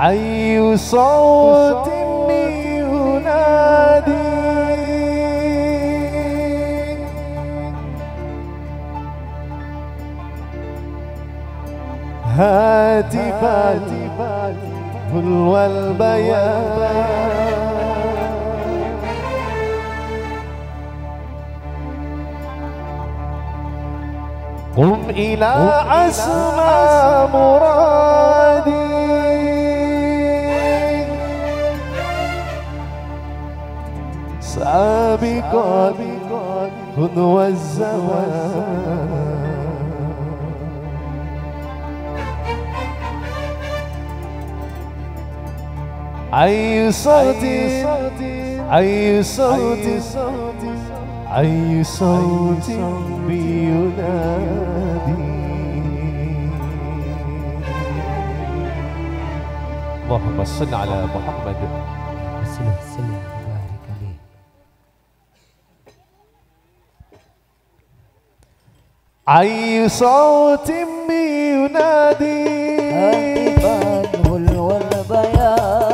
أي صوت ينادي؟ هاتفات هلو البيان. قم إلى أسمى مرادي. عقابي هن والزمان أي صوتي أي صوتي أي صوتي بينادي. اللهم صل على محمد. وسلم أي صوت ينادي؟ هاتفا والبيان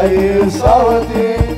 Hayır saati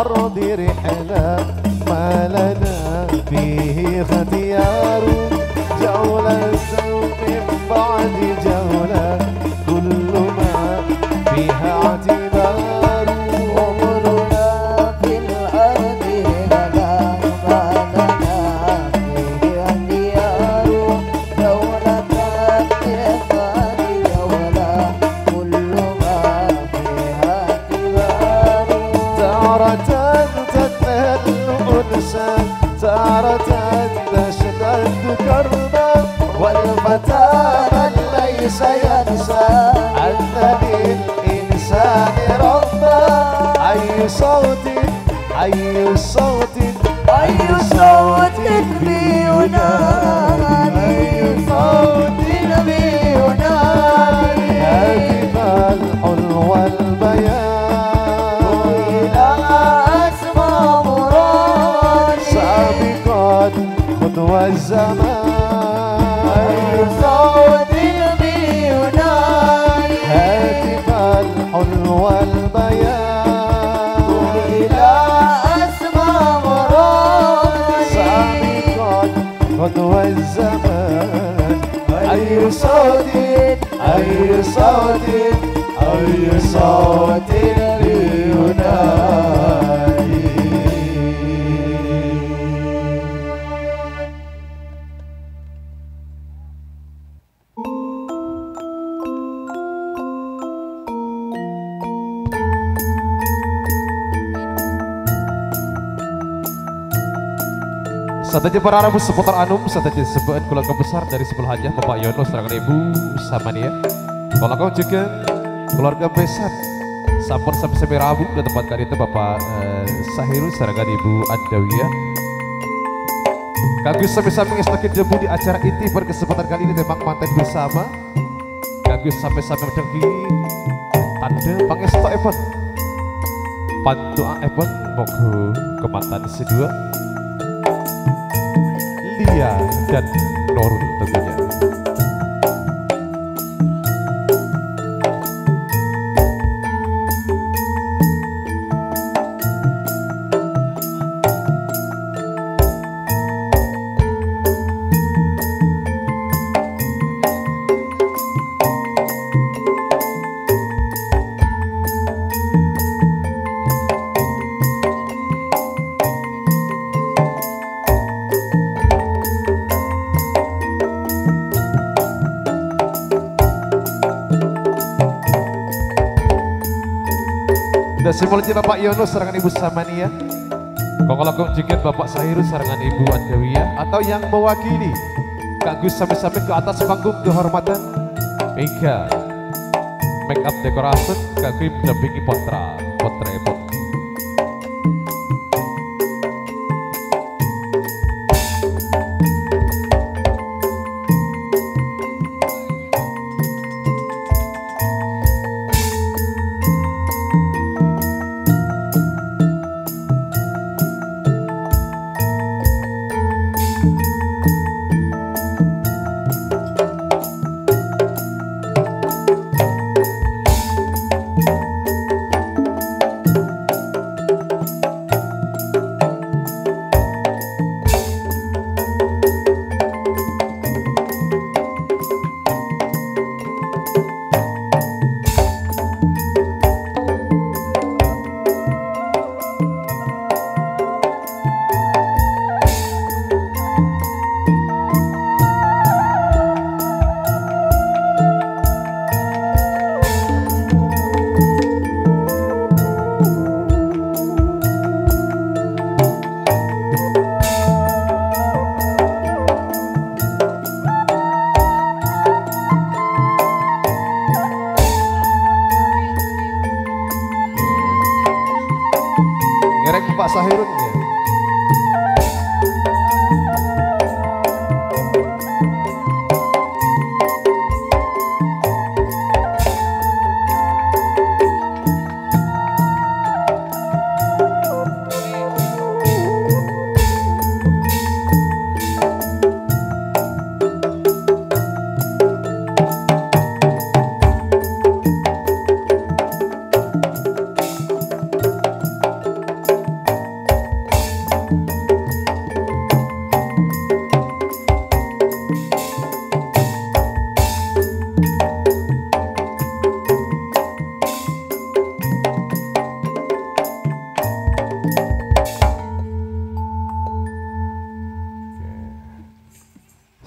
الأرض رحلة ما لنا فيه اختيار أي صوت أي صوت ينادي Saatnya para rabu seputar anum, saatnya sebuah keluarga besar dari sebelah hajah Bapak Yono, serangan Ibu Samania. Kalau kau juga keluarga besar, sampun sampai sampai rabu ke tempat kali itu Bapak eh, Sahiru, serangan Ibu Adawiyah. Kagum sampai-sampai semakin debu di acara inti pada kesempatan kali ini memang mantan bersama. Kagum sampai-sampai mendengi tanda pangesto Evan. Pantua Evan moga kemantan sedua. Lia dan Norul tentunya. Dan simbolnya Bapak Yono serangan Ibu Samania. Kongolokong jengket Bapak Sahiru serangan Ibu Adawiyah atau yang mewakili Kak Gus sampai-sampai ke atas panggung kehormatan Mega Make up decoration Kak Gus mendampingi potra Potra Epot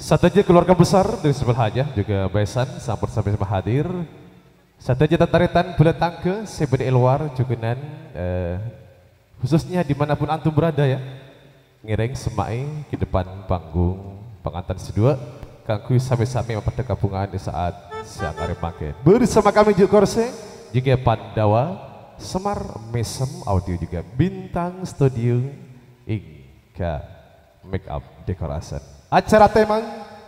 Sateja keluarga besar dari sebelah aja juga besan sampur sampai sama hadir. Sateja taritan bola tangke sebeda luar juga nan eh, khususnya di mana pun antum berada ya. Ngiring semai di depan panggung pengantin sedua. Kangku sami-sami pada gabungan di saat siang hari pagi. Bersama kami juga korse. Juga Pandawa Semar Mesem Audio juga. Bintang Studio Ika Make Up Decoration acara temang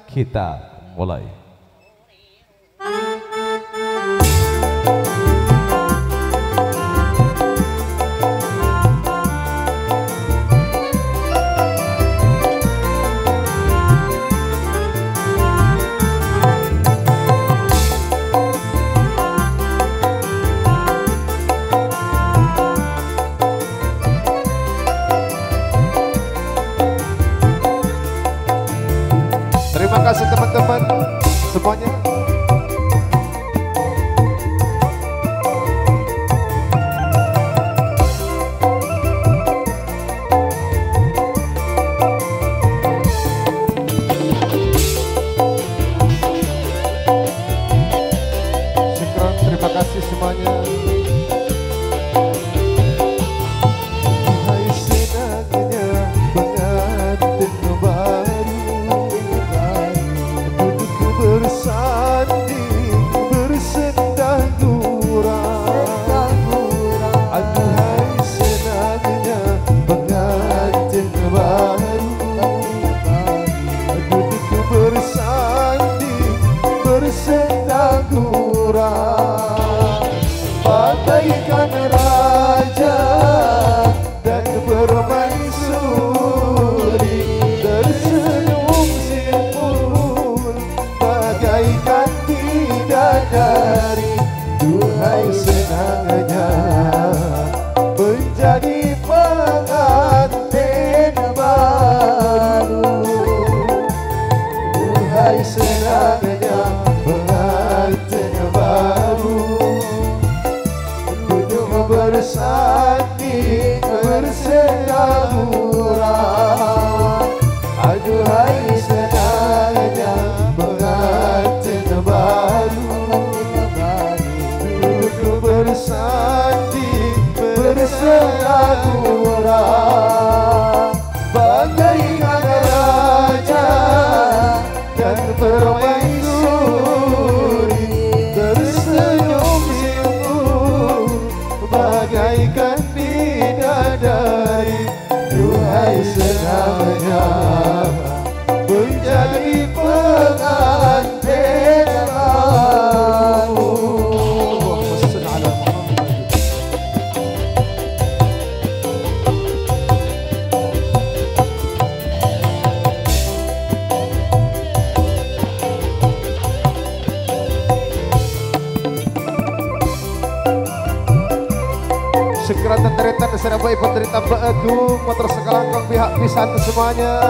kita mulai 房间 bagaikan bidadari Duhai senangnya semuanya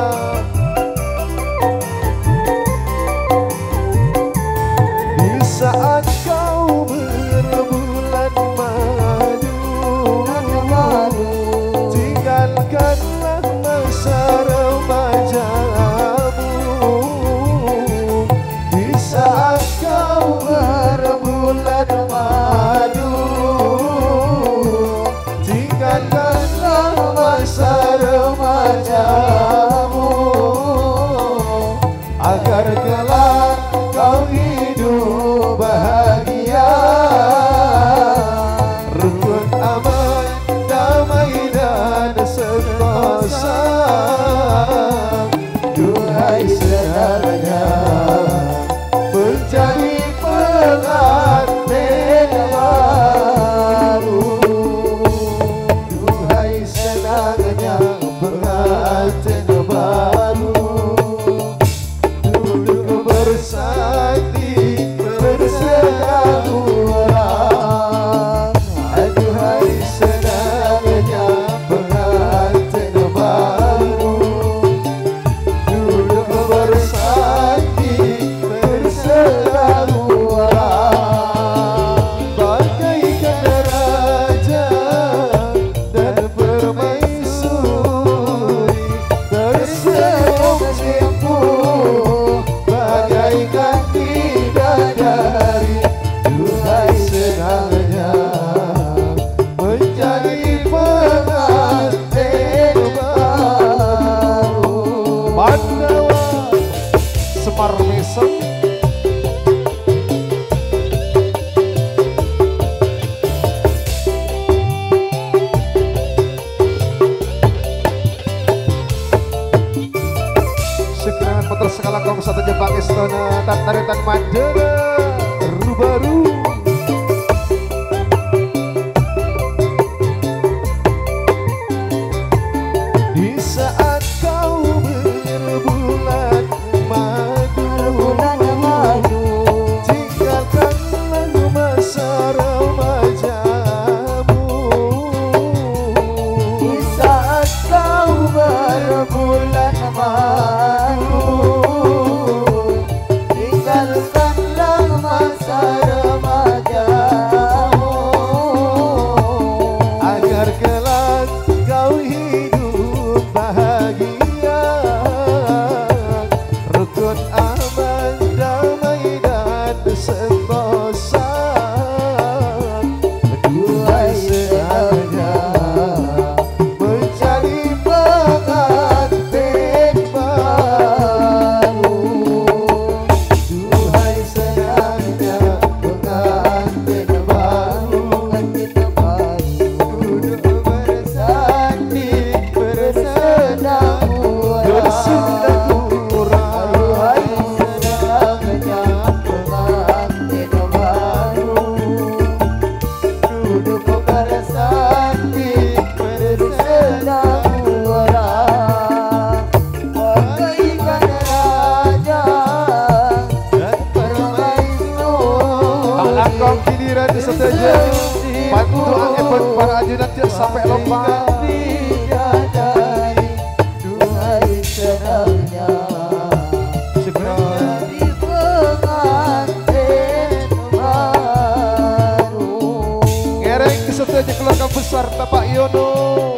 besar Bapak Yono.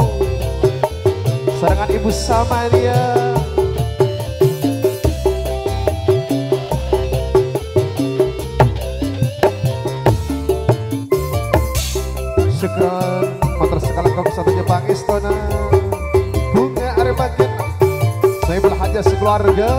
Sarangan Ibu Samaria Segera motor sekala kau satunya Bang Istana Bunga Armatin Saya belanja sekeluarga.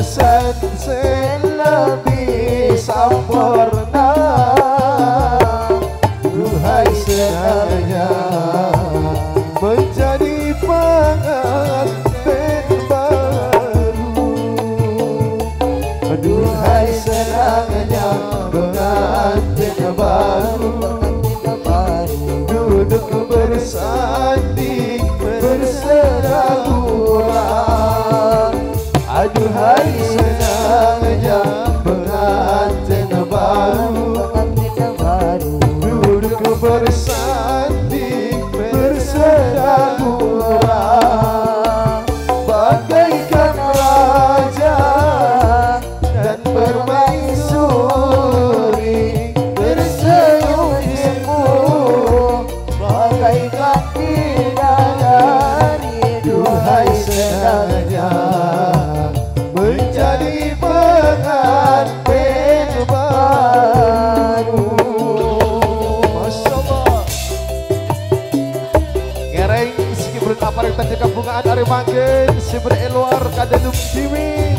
Set, set. Mangkin si Elwar Kadendum Siwi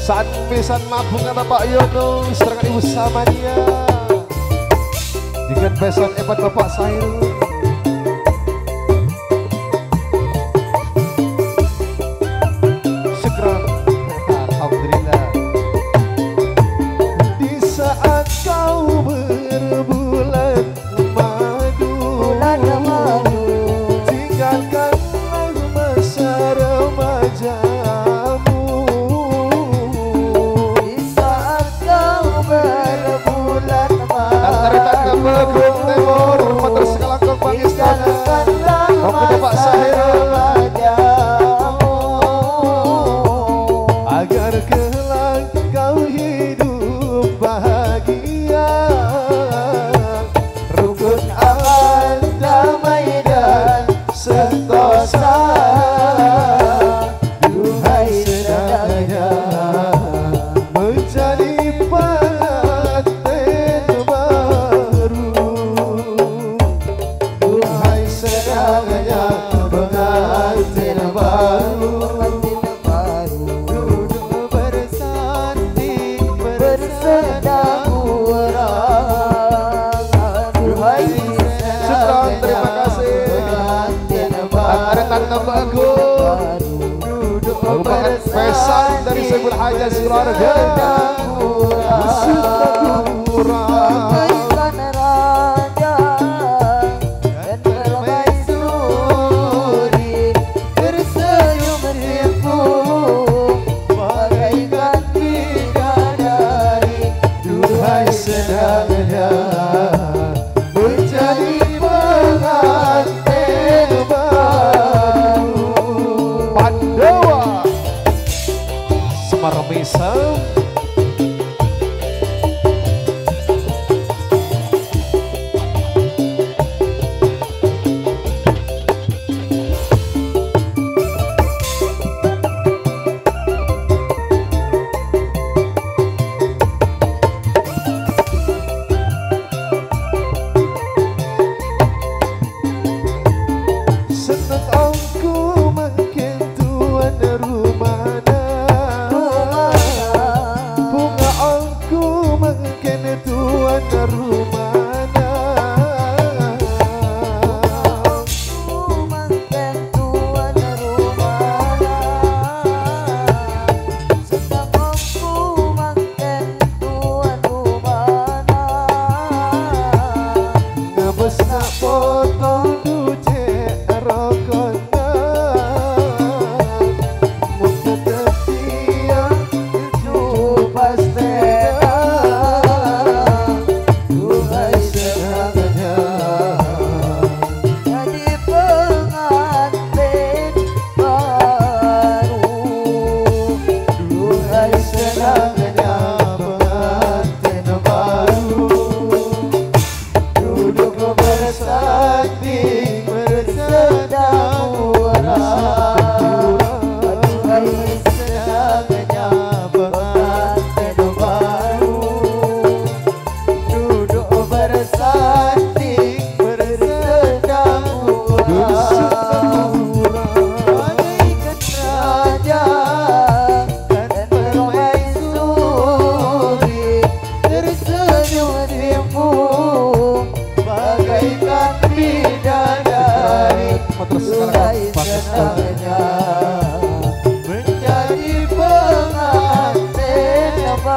Saat pisan mabung Pak Yono Serangan Ibu Samania Dengan pesan hebat Bapak Sayur. 不要 pesan dari Saiful Hajat sekeluarga.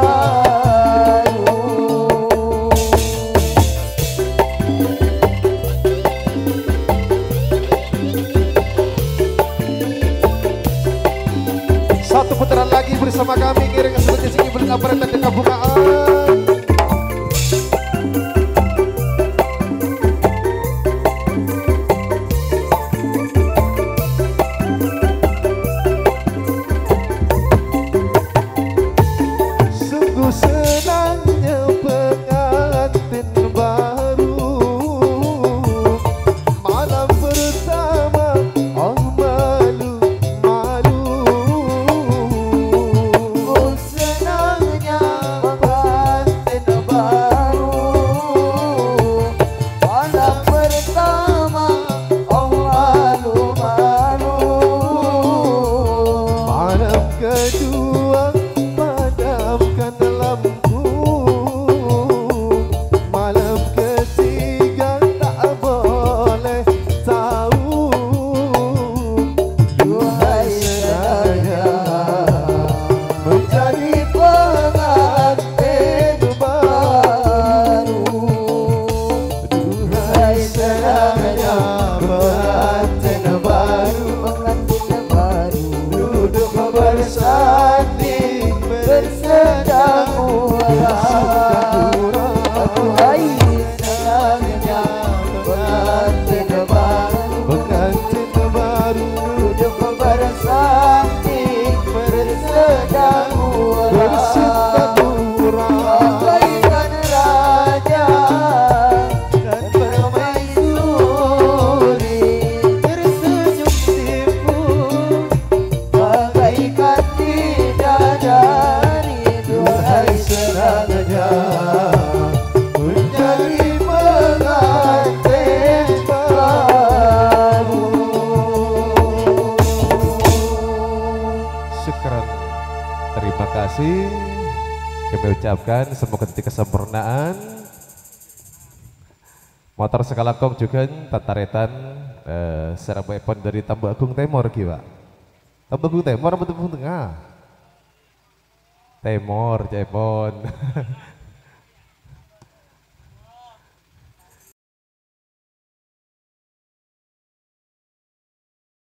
Pengantin semoga ketika kesempurnaan. Motor sekalakong juga tataretan eh, secara weapon dari Tambak Agung Timur kiwa Tambak Agung Timur apa Agung Tengah? Timur Cepon